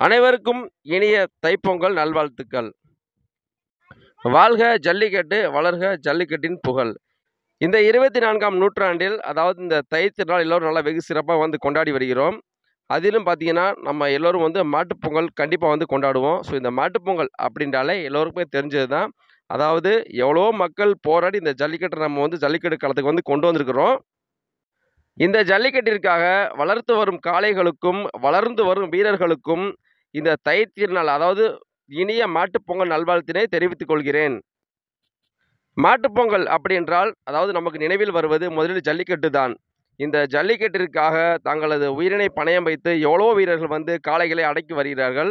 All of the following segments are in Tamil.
அனைவருக்கும் இனிய தைப்பொங்கல் நல்வாழ்த்துக்கள். வாழ்க ஜல்லிக்கட்டு வளர்க ஜல்லிக்கட்டின் புகழ். இந்த இருபத்தி நான்காம் நூற்றாண்டில் அதாவது இந்த தை திருநாள் எல்லோரும் நல்லா வெகு சிறப்பாக வந்து கொண்டாடி வருகிறோம். அதிலும் பார்த்தீங்கன்னா நம்ம எல்லோரும் வந்து மாட்டுப்பொங்கல் கண்டிப்பாக வந்து கொண்டாடுவோம். ஸோ இந்த மாட்டுப்பொங்கல் அப்படின்றாலே எல்லோருக்குமே தெரிஞ்சது தான் அதாவது எவ்வளோ மக்கள் போராடி இந்த ஜல்லிக்கட்டை நம்ம வந்து ஜல்லிக்கட்டு காலத்துக்கு வந்து கொண்டு வந்திருக்கிறோம். இந்த ஜல்லிக்கட்டிற்காக வளர்த்து வரும் காளைகளுக்கும் வளர்ந்து வரும் வீரர்களுக்கும் இந்த தை திருநாள் அதாவது இனிய மாட்டுப்பொங்கல் நல்வாழ்த்தினை தெரிவித்துக் கொள்கிறேன். மாட்டுப்பொங்கல் அப்படி என்றால் அதாவது நமக்கு நினைவில் வருவது முதலில் ஜல்லிக்கட்டு தான். இந்த ஜல்லிக்கட்டிற்காக தங்களது உயிரினை பணயம் வைத்து எவ்வளோ வீரர்கள் வந்து காளைகளை அடக்கி வருகிறார்கள்?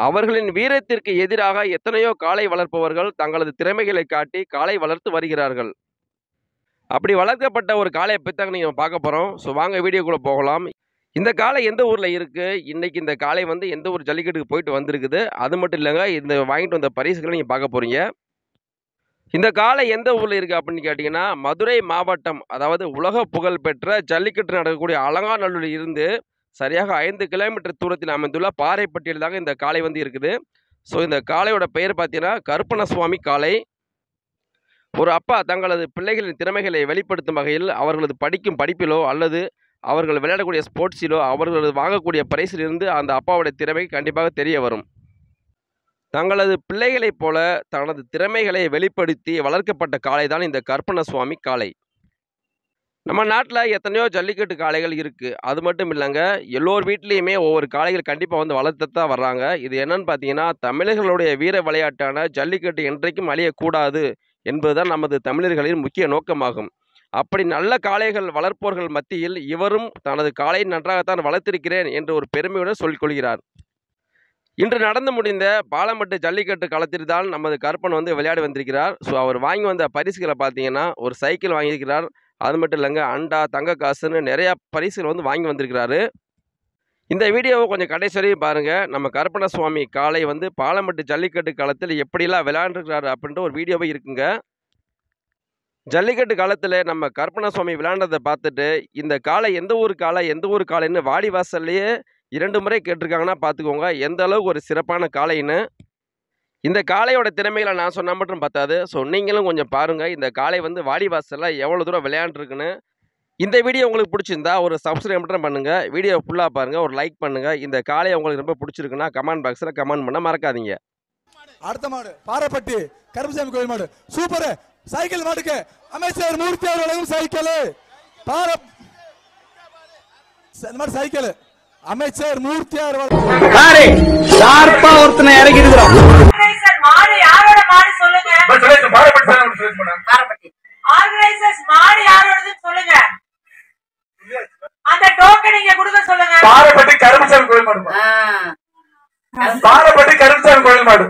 அவர்களின் வீரத்திற்கு எதிராக எத்தனையோ காளை வளர்ப்பவர்கள் தங்களது திறமைகளை காட்டி காளை வளர்த்து வருகிறார்கள். அப்படி வளர்க்கப்பட்ட ஒரு காளையை பற்றி தாங்க நீங்கள் பார்க்க போகிறோம் ஸோ வாங்க வீடியோக்குள்ளே போகலாம். இந்த காளை எந்த ஊரில் இருக்குது இன்றைக்கி இந்த காளை வந்து எந்த ஒரு ஜல்லிக்கட்டுக்கு போயிட்டு வந்திருக்குது? அது மட்டும் இல்லைங்க இந்த வாங்கிட்டு வந்த பரிசுகளை நீங்கள் பார்க்க போகிறீங்க இந்த காளை எந்த ஊரில் இருக்குது அப்படின்னு கேட்டிங்கன்னா மதுரை மாவட்டம் அதாவது உலக புகழ் பெற்ற ஜல்லிக்கட்டு நடக்கக்கூடிய அலங்காநல்லூரில் இருந்து சரியாக ஐந்து கிலோமீட்டர் தூரத்தில் அமைந்துள்ள பாறைப்பட்டியில் தாங்க இந்த காளை வந்து இருக்குது. ஸோ இந்த காளையோட பெயர் பார்த்தீங்கன்னா கருப்பணசுவாமி காளை. ஒரு அப்பா தங்களது பிள்ளைகளின் திறமைகளை வெளிப்படுத்தும் வகையில் அவர்களது படிக்கும் படிப்பிலோ அல்லது அவர்கள் விளையாடக்கூடிய ஸ்போர்ட்ஸிலோ அவர்களது வாங்கக்கூடிய பரிசிலிருந்து அந்த அப்பாவுடைய திறமை கண்டிப்பாக தெரிய வரும். தங்களது பிள்ளைகளைப் போல தனது திறமைகளை வெளிப்படுத்தி வளர்க்கப்பட்ட காளை தான் இந்த கற்பன சுவாமி காளை. நம்ம நாட்டில் எத்தனையோ ஜல்லிக்கட்டு காளைகள் இருக்குது அது மட்டும் இல்லைங்க எல்லோர் வீட்லேயுமே ஒவ்வொரு காளைகள் கண்டிப்பாக வந்து வளர்த்து தான் வர்றாங்க. இது என்னன்னு பார்த்தீங்கன்னா தமிழர்களுடைய வீர விளையாட்டான ஜல்லிக்கட்டு என்றைக்கும் அழியக்கூடாது என்பதுதான் நமது தமிழர்களின் முக்கிய நோக்கமாகும். அப்படி நல்ல காளைகள் வளர்ப்போர்கள் மத்தியில் இவரும் தனது காளையை நன்றாகத்தான் வளர்த்திருக்கிறேன் என்று ஒரு பெருமையுடன் சொல்லிக்கொள்கிறார் இன்று நடந்து முடிந்த பாலமட்டு ஜல்லிக்கட்டு களத்தில் தான் நமது கற்பன் வந்து விளையாடி வந்திருக்கிறார். ஸோ அவர் வாங்கி வந்த பரிசுகளை பார்த்தீங்கன்னா ஒரு சைக்கிள் வாங்கியிருக்கிறார். அது மட்டும் இல்லைங்க அண்டா தங்க காசுன்னு நிறையா பரிசுகள் வந்து வாங்கி வந்திருக்கிறாரு. இந்த வீடியோவை கொஞ்சம் கடைசி வரையும் பாருங்கள் நம்ம கருப்பண சுவாமி காளை வந்து பாலமட்டு ஜல்லிக்கட்டு களத்தில் எப்படிலாம் விளையாண்டுருக்கிறாரு அப்படின்ற ஒரு வீடியோவே இருக்குங்க. ஜல்லிக்கட்டு காலத்தில் நம்ம கற்பனா சுவாமி விளையாண்டதை பார்த்துட்டு இந்த காளை எந்த ஊர் காளை எந்த ஊர் காளைன்னு வாடி வாசல்லையே இரண்டு முறை கேட்டிருக்காங்கன்னா பார்த்துக்கோங்க. எந்த அளவுக்கு ஒரு சிறப்பான காளைன்னு. இந்த காளையோட திறமைகளை நான் சொன்னால் மட்டும் பார்த்தாது ஸோ நீங்களும் கொஞ்சம் பாருங்கள் இந்த காளை வந்து வாடி வாசலில் எவ்வளோ தூரம் விளையாண்டுருக்குன்னு. இந்த வீடியோ உங்களுக்கு பிடிச்சிருந்தா ஒரு சப்ஸ்கிரைப் மட்டும் பண்ணுங்கள் வீடியோ ஃபுல்லாக பாருங்கள் ஒரு லைக் பண்ணுங்கள் இந்த காளையை உங்களுக்கு ரொம்ப பிடிச்சிருக்குன்னா கமெண்ட் பாக்ஸில் கமெண்ட் பண்ண மறக்காதீங்க. அடுத்த மாடு பாறைப்பட்டி கருப்பசாமி கோயில் மாடு. சூப்பர்! சைக்கிள் மாடுக்கு அமைச்சர் மூர்த்தி அவர் வழங்கும் சைக்கிள் இந்த மாதிரி சைக்கிள். அமைச்சர் மூர்த்தி அவர் வழங்கும் பாரு ஷார்ப்பா ஒருத்தனை இறக்கி இருக்கிறோம். ஆர்கனைசர் மாடு யாரோட மாடு சொல்லுங்க? ஆர்கனைசர்ஸ் மாடு யாரோடதுன்னு சொல்லுங்க? அந்த டோக்கன் இங்க கொடுக்க சொல்லுங்க. பாறைப்பட்டி கருமசாமி கோயில் மாடு. பாறைப்பட்டி கருமசாமி கோயில் மாடு.